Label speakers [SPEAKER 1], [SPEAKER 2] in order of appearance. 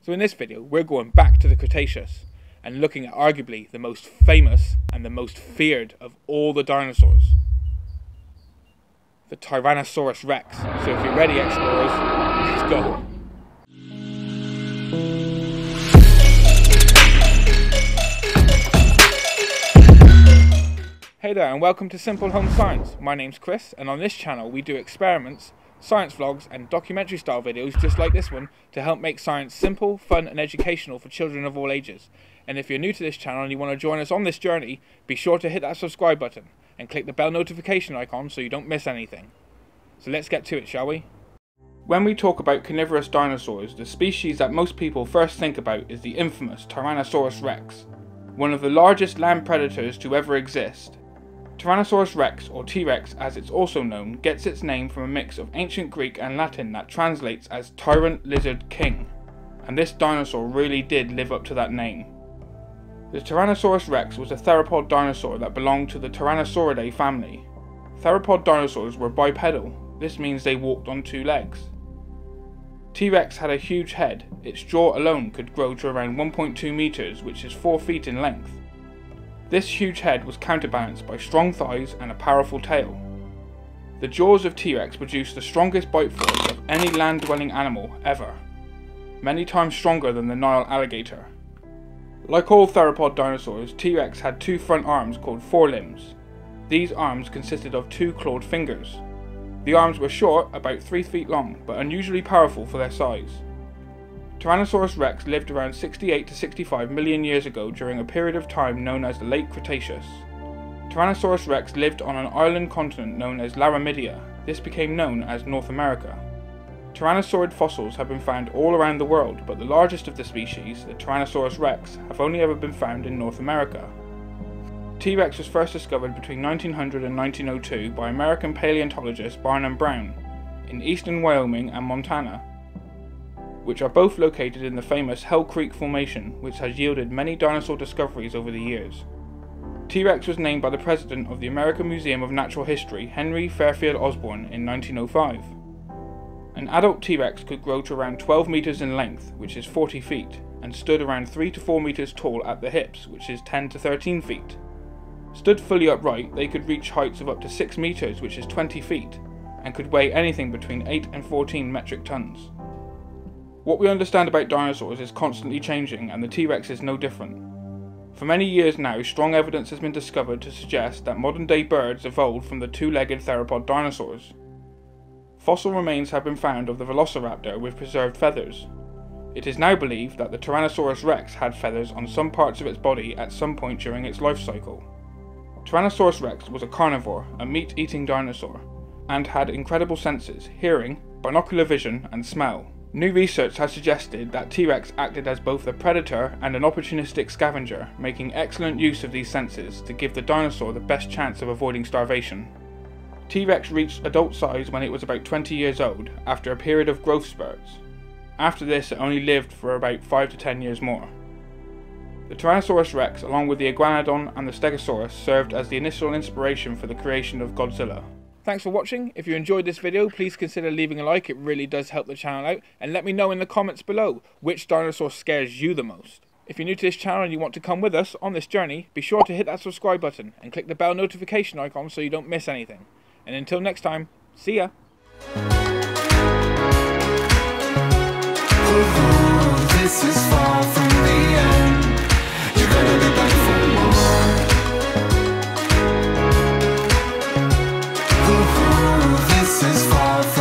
[SPEAKER 1] So in this video, we're going back to the Cretaceous and looking at arguably the most famous and the most feared of all the dinosaurs. The Tyrannosaurus Rex. So if you're ready, explorers, let's go. Hey there and welcome to Simple Home Science. My name's Chris and on this channel we do experiments, science vlogs and documentary style videos just like this one to help make science simple, fun and educational for children of all ages. And if you're new to this channel and you want to join us on this journey, be sure to hit that subscribe button and click the bell notification icon so you don't miss anything. So let's get to it, shall we? When we talk about carnivorous dinosaurs, the species that most people first think about is the infamous Tyrannosaurus rex, one of the largest land predators to ever exist Tyrannosaurus rex, or T-Rex as it's also known, gets its name from a mix of ancient Greek and Latin that translates as Tyrant Lizard King, and this dinosaur really did live up to that name. The Tyrannosaurus rex was a theropod dinosaur that belonged to the Tyrannosauridae family. Theropod dinosaurs were bipedal, this means they walked on two legs. T-Rex had a huge head, its jaw alone could grow to around 1.2 meters, which is 4 feet in length. This huge head was counterbalanced by strong thighs and a powerful tail. The jaws of T-Rex produced the strongest bite force of any land-dwelling animal ever, many times stronger than the Nile alligator. Like all theropod dinosaurs, T-Rex had two front arms called forelimbs. These arms consisted of two clawed fingers. The arms were short, about 3 feet long, but unusually powerful for their size. Tyrannosaurus rex lived around 68 to 65 million years ago during a period of time known as the Late Cretaceous. Tyrannosaurus rex lived on an island continent known as Laramidia. This became known as North America. Tyrannosaurid fossils have been found all around the world, but the largest of the species, the Tyrannosaurus rex, have only ever been found in North America. T-Rex was first discovered between 1900 and 1902 by American paleontologist Barnum Brown in eastern Wyoming and Montana, which are both located in the famous Hell Creek Formation, which has yielded many dinosaur discoveries over the years. T-Rex was named by the president of the American Museum of Natural History, Henry Fairfield Osborn, in 1905. An adult T-Rex could grow to around 12 meters in length, which is 40 feet, and stood around 3 to 4 meters tall at the hips, which is 10 to 13 feet. Stood fully upright, they could reach heights of up to 6 meters, which is 20 feet, and could weigh anything between 8 and 14 metric tons. What we understand about dinosaurs is constantly changing, and the T Rex is no different. For many years now, strong evidence has been discovered to suggest that modern day birds evolved from the two legged theropod dinosaurs. Fossil remains have been found of the velociraptor with preserved feathers. It is now believed that the Tyrannosaurus rex had feathers on some parts of its body at some point during its life cycle. Tyrannosaurus rex was a carnivore, a meat eating dinosaur, and had incredible senses hearing, binocular vision, and smell. New research has suggested that T-Rex acted as both a predator and an opportunistic scavenger, making excellent use of these senses to give the dinosaur the best chance of avoiding starvation. T-Rex reached adult size when it was about 20 years old, after a period of growth spurts. After this, it only lived for about 5 to 10 years more. The Tyrannosaurus rex, along with the Iguanodon and the Stegosaurus, served as the initial inspiration for the creation of Godzilla. Thanks for watching. If you enjoyed this video, please consider leaving a like. It really does help the channel out. And let me know in the comments below which dinosaur scares you the most. If you're new to this channel and you want to come with us on this journey, be sure to hit that subscribe button and click the bell notification icon so you don't miss anything. And until next time, see ya! this is far this is far